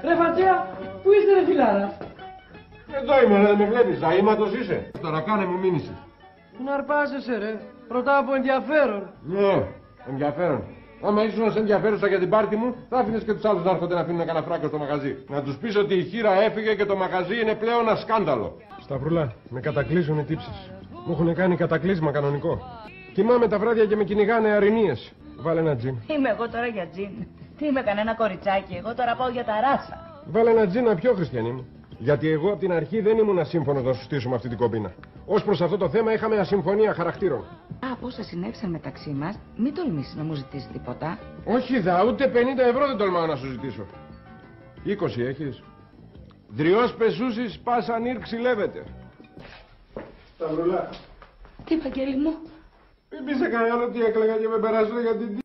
Ρε Φατσέα, πού είστε ρε φιλάρα; Εδώ είμαι, δεν με βλέπεις, αήματος είσαι. Τώρα κάνε μου μήνυση. Πού να αρπάζεσαι ρε, ρωτάω από ενδιαφέρον. Ναι, ενδιαφέρον. Άμα ήσουν σε ενδιαφέρουσα για την πάρτη μου, θα άφηνες και τους άλλους να έρχονται να αφήνουν κανένα φράγκο στο μαγαζί. Να τους πεις ότι η χείρα έφυγε και το μαγαζί είναι πλέον ένα σκάνδαλο. Σταυρούλα, με κατακλείζουν οι τύψεις. Μου έχουν κάνει κατακλείσμα κανονικό. Κοιμάμαι τα βράδια και με κυνηγάνε αρινίε. Βάλε ένα τζιν. Είμαι εγώ τώρα για τζιν. Τι είμαι κανένα κοριτσάκι, εγώ τώρα πάω για τα ράσα. Βάλε ένα τζιν πιο χριστιανή μου. Γιατί εγώ από την αρχή δεν ήμουν ασύμφωνο να σου στήσουμε αυτή την κομπίνα. Ω προς αυτό το θέμα είχαμε ασυμφωνία χαρακτήρων. Α, από όσα συνέβησαν μεταξύ μας, μην τολμήσεις να μου ζητήσεις τίποτα. Όχι δα, ούτε 50 ευρώ δεν τολμάω να σου ζητήσω. 20 έχεις. Δριός πεσούσης πάσα νύρ ξυλεύεται. Σταυρουλά, Τι, Βαγγέλη μου. μην πεις σε κανέναν ότι έκλαιγα και με περάσουν για την